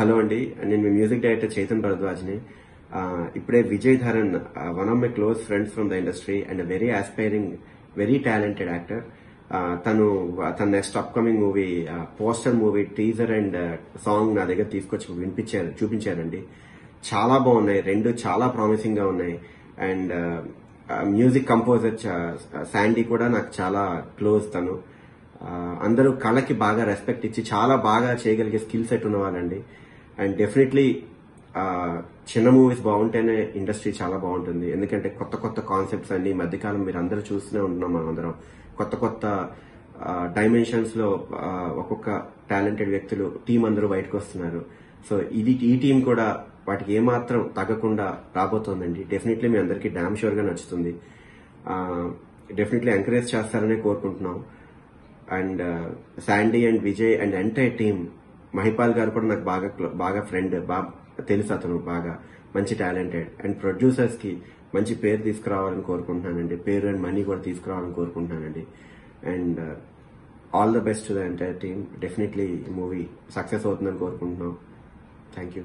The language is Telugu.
హలో అండి. నేను మీ మ్యూజిక్ డైరెక్టర్ చైతన్ భరద్వాజ్ని. ఇప్పుడే Vijay Dharan one of my close friends from the industry and very aspiring very talented actor తను తన next upcoming movie poster movie teaser and song నా దగ్గర తీసుకొచ్చి వినిపించారు చూపించారండి. చాలా బాగున్నాయి. రెండు చాలా ప్రామిసింగ్గా ఉన్నాయి. అండ్ మ్యూజిక్ కంపోజర్ శాండీ కూడా నాకు చాలా క్లోజ్ తను. అందరూ కళకి బాగా రెస్పెక్ట్ ఇచ్చి చాలా బాగా చేయగలిగే స్కిల్ సెట్ ఉన్నవాళ్ళండి. అండ్ డెఫినెట్లీ చిన్న మూవీస్ బాగుంటేనే ఇండస్ట్రీ చాలా బాగుంటుంది. ఎందుకంటే కొత్త కొత్త కాన్సెప్ట్స్ అన్ని మధ్యకాలం మీరు అందరూ చూస్తూనే ఉంటున్నాం మనం అందరం. కొత్త కొత్త డైమెన్షన్స్లో ఒక్కొక్క టాలెంటెడ్ వ్యక్తులు టీం అందరూ బయటకు వస్తున్నారు. సో ఇది ఈ టీం కూడా వాటికి ఏమాత్రం తగ్గకుండా రాబోతోందండి. డెఫినెట్లీ మీ అందరికీ డామ్ షూర్గా నచ్చుతుంది. డెఫినెట్లీ ఎంకరేజ్ చేస్తారనే కోరుకుంటున్నాం. And Sandy and Vijay and entire team Mahipal గారు కూడా నాకు బాగా బాగా ఫ్రెండ్ బాగా తెలుసు అతను బాగా. మంచి టాలెంటెడ్ అండ్ ప్రొడ్యూసర్స్కి మంచి పేరు తీసుకురావాలని కోరుకుంటున్నానండి. పేరు అండ్ మనీ కూడా తీసుకురావాలని కోరుకుంటున్నానండి. And all the best to the entire team definitely ఈ మూవీ సక్సెస్ అవుతుందని కోరుకుంటున్నాం. Thank you